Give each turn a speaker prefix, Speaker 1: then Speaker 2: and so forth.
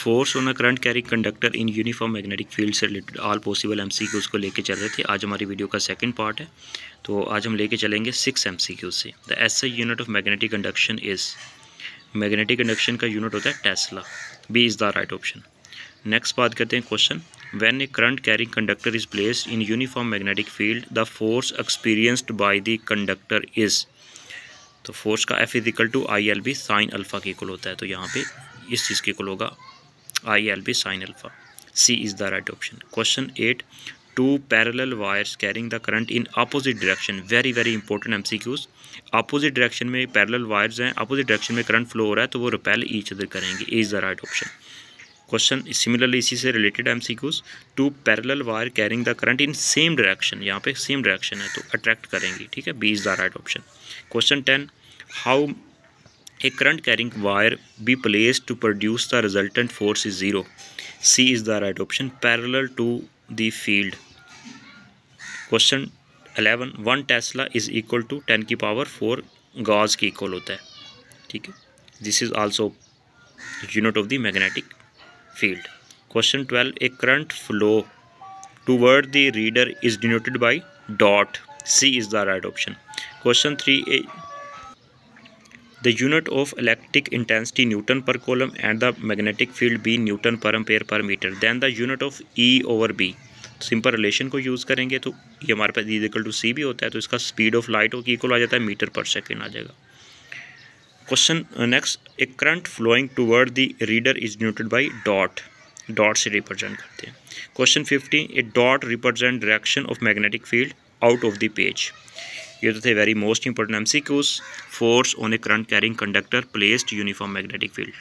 Speaker 1: Force on a current carry conductor in uniform magnetic field से related all possible M C Qs को लेके चल रहे थे। आज हमारी वीडियो का सेकंड पार्ट है। तो आज हम लेके चलेंगे सिक्स एम सी क्यूज़ से। The S I unit of magnetic conduction is magnetic conduction का यूनिट होता है tesla B is the right option next बात करते हैं question when a current carrying conductor is placed in uniform magnetic field the force experienced by the conductor is तो force का F equal to I L B sine alpha के equal होता है। तो यहाँ पे इस चीज़ के इक्वल होगा। I L B sine alpha. C is the right option question eight two parallel wires carrying the current in opposite direction very very important M C Qs opposite direction में parallel wires हैं opposite direction में current flow हो रहा है तो वो repel each other करेंगे। Is the right option question similarly इसी से related M C Qs two parallel wire carrying the current in same direction यहाँ पे सेम डायरेक्शन है तो अट्रैक्ट करेंगी, ठीक है? B is the right option question ten how a current carrying wire be placed to produce the resultant force is zero c is the right option parallel to the field question 11 1 tesla is equal to 10 की power 4 gauge के equal होता है ठीक है this is also unit of the magnetic field question 12 a current flow toward the reader is denoted by dot c is the right option question 3 a the unit of electric intensity newton per coulomb and the magnetic field b newton per ampere per meter. Then the unit of e over b. Simple relation को use करेंगे तो ये हमारे पास is equal to C भी होता है तो इसका स्पीड ऑफ़ लाइट की इक्वल आ जाता है मीटर पर सेकेंड आ जाएगा। Question next a current flowing toward the reader is noted by dot dot से रिप्रेजेंट करते हैं। Question fifty A dot represent direction of magnetic field out of the page ये तो थे very most important M C Qs force on a current carrying conductor placed uniform magnetic field